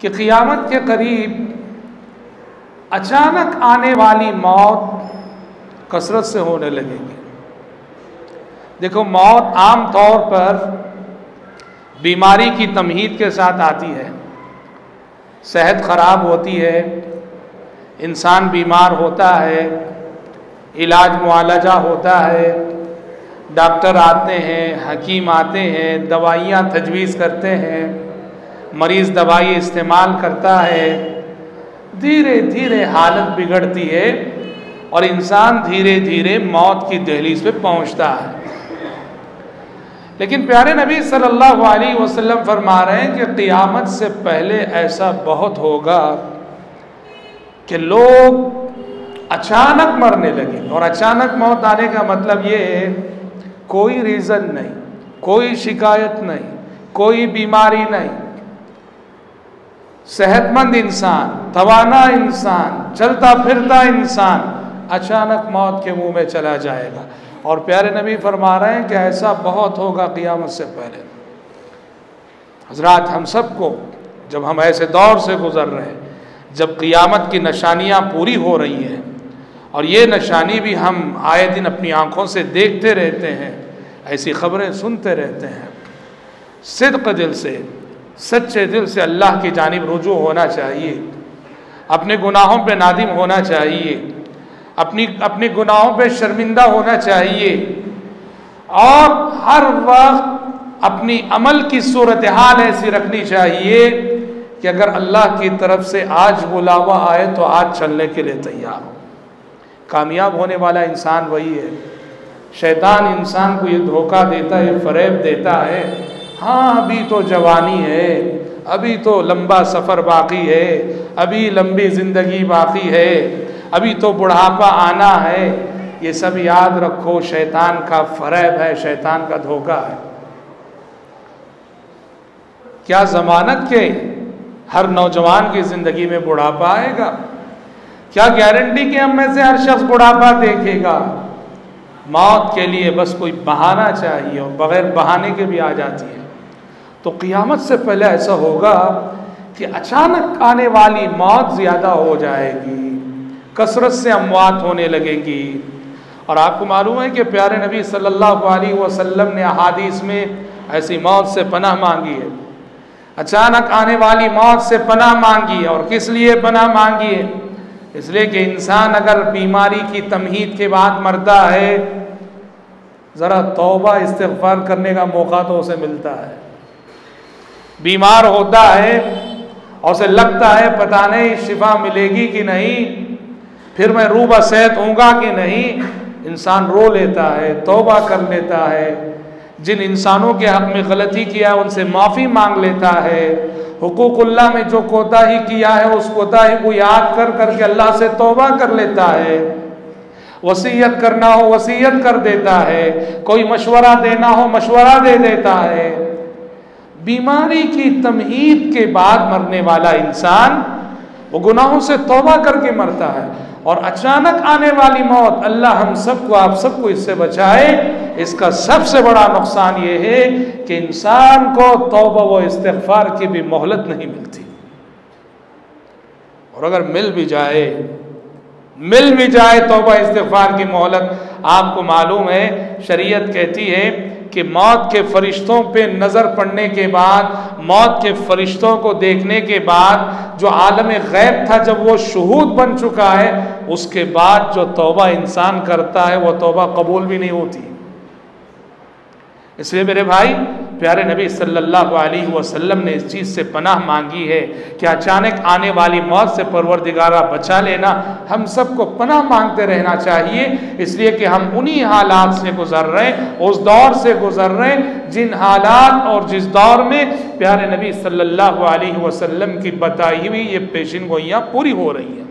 कि क़ियामत के करीब अचानक आने वाली मौत कसरत से होने लगेगी। देखो, मौत आम तौर पर बीमारी की तमहीद के साथ आती है। सेहत ख़राब होती है, इंसान बीमार होता है, इलाज मुआलजा होता है, डॉक्टर आते हैं, हकीम आते हैं, दवाइयाँ तजवीज़ करते हैं मरीज़ दवाई इस्तेमाल करता है धीरे धीरे हालत बिगड़ती है और इंसान धीरे धीरे मौत की दहलीज पे पहुँचता है। लेकिन प्यारे नबी सल्लल्लाहु अलैहि वसल्लम फरमा रहे हैं कि क़ियामत से पहले ऐसा बहुत होगा कि लोग अचानक मरने लगे। और अचानक मौत आने का मतलब ये है, कोई रीज़न नहीं, कोई शिकायत नहीं, कोई बीमारी नहीं सेहतमंद इंसान, तवाना इंसान, चलता फिरता इंसान अचानक मौत के मुँह में चला जाएगा। और प्यारे नबी फरमा रहे हैं कि ऐसा बहुत होगा क़ियामत से पहले। हजरात, हम सबको, जब हम ऐसे दौर से गुज़र रहे हैं, जब क़ियामत की निशानियाँ पूरी हो रही हैं, और ये निशानी भी हम आए दिन अपनी आँखों से देखते रहते हैं, ऐसी ख़बरें सुनते रहते हैं, सिद्क दिल से सच्चे दिल से अल्लाह की जानब रुजू होना चाहिए। अपने गुनाहों पे नादिम होना चाहिए। अपनी, अपने गुनाहों पे शर्मिंदा होना चाहिए। और हर वक्त अपनी अमल की सूरत हाल ऐसी रखनी चाहिए कि अगर अल्लाह की तरफ़ से आज बुलावा आए तो आज चलने के लिए तैयार हो। कामयाब होने वाला इंसान वही है। शैतान इंसान को ये धोखा देता है, फरेब देता है। हाँ अभी तो जवानी है, अभी तो लंबा सफ़र बाकी है, अभी लंबी ज़िंदगी बाकी है, अभी तो बुढ़ापा आना है। ये सब याद रखो, शैतान का फरेब है, शैतान का धोखा है। क्या ज़मानत के हर नौजवान की ज़िंदगी में बुढ़ापा आएगा? क्या गारंटी कि हम में से हर शख्स बुढ़ापा देखेगा? मौत के लिए बस कोई बहाना चाहिए और बगैर बहाने के भी आ जाती है। तो क़ियामत से पहले ऐसा होगा कि अचानक आने वाली मौत ज़्यादा हो जाएगी, कसरत से अमवात होने लगेंगी। और आपको मालूम है कि प्यारे नबी सल्लल्लाहु अलैहि वसल्लम ने अहादीस में ऐसी मौत से पनाह मांगी है। अचानक आने वाली मौत से पनाह मांगी है और किस लिए पनाह मांगी है? इसलिए कि इंसान अगर बीमारी की तमहीद के बाद मरता है, ज़रा तौबा इस्तफार करने का मौका तो उसे मिलता है। बीमार होता है और उसे लगता है पता नहीं शिफा मिलेगी कि नहीं, फिर मैं रूबा सेहत होऊँगा कि नहीं, इंसान रो लेता है, तोबा कर लेता है। जिन इंसानों के हक में गलती किया है, उनसे माफ़ी मांग लेता है। हुकूकुल्ला में जो कोताही किया है, उस कोताही को याद कर करके अल्लाह से तोबा कर लेता है। वसीयत करना हो, वसीयत कर देता है। कोई मशवरा देना हो, मशवरा दे देता है। बीमारी की तमहीद के बाद मरने वाला इंसान, वो गुनाहों से तोबा करके मरता है और अचानक आने वाली मौत, अल्लाह हम सबको, आप सबको इससे बचाए। इसका सबसे बड़ा नुकसान ये है कि इंसान को तोबा व इस्तफार की भी मोहलत नहीं मिलती। और अगर मिल भी जाए, मिल भी जाए तोबा इस्तफार की मोहलत, आपको मालूम है, शरीयत कहती है कि मौत के फरिश्तों पे नज़र पड़ने के बाद, मौत के फरिश्तों को देखने के बाद जो आलम गैब था, जब वो शहूद बन चुका है, उसके बाद जो तोबा इंसान करता है, वो तोबा कबूल भी नहीं होती। इसलिए मेरे भाई प्यारे नबी सल्लल्लाहु अलैहि वसल्लम ने इस चीज़ से पनाह मांगी है कि अचानक आने वाली मौत से परवरदिगारा बचा लेना हम सबको पनाह मांगते रहना चाहिए, इसलिए कि हम उन्हीं हालात से गुजर रहे हैं, उस दौर से गुजर रहे हैं, जिन हालात और जिस दौर में प्यारे नबी सल्लल्लाहु अलैहि वसल्लम की बताई हुई ये पेशन गोइयाँ पूरी हो रही हैं।